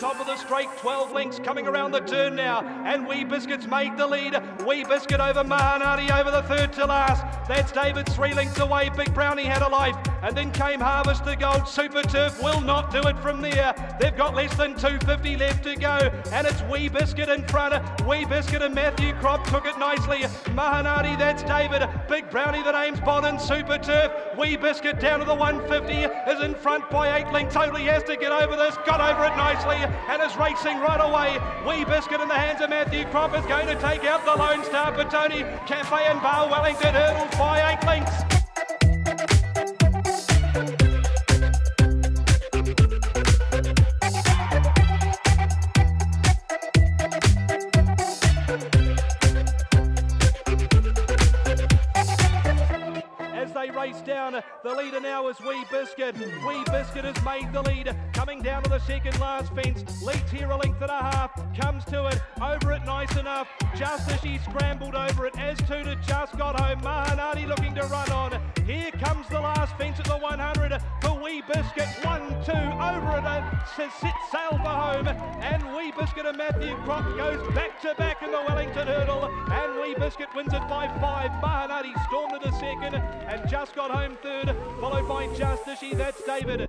top of the straight. 12 links coming around the turn now. And Wee Biskit's made the lead. Wee Biskit over Mahanati over the third to last. That's David three links away. Big Brownie had a life. And then came Harvest the Gold. Super Turf will not do it from there. They've got less than 250 left to go. And it's Wee Biskit in front. Wee Biskit and Mathew Cropp took it nicely. Mahanati, that's David. Big Brownie, name's Bon and Super Turf. Wee Biskit down to the 150 is in front by eight lengths. Totally has to get over this. Got over it nicely and is racing right away. Wee Biskit in the hands of Mathew Cropp is going to take out the Lone Star Petone. Cafe and Bar Wellington hurdles by eight lengths. They race down. The leader now is Wee Biskit. Wee Biskit has made the lead. Coming down to the second last fence. Leads here a length and a half. Comes to it. Over it nice enough. Just as she scrambled over it. As Tuda just got home. Mahanati looking to run on. Here comes the last fence at the 100 for Wee Biskit. Set sail for home. And Wee Biskit and Mathew Cropp goes back to back in the Wellington hurdle. And Wee Biskit wins it by five. Mahanati stormed to the second and just got home third, followed by Justishy. That's David.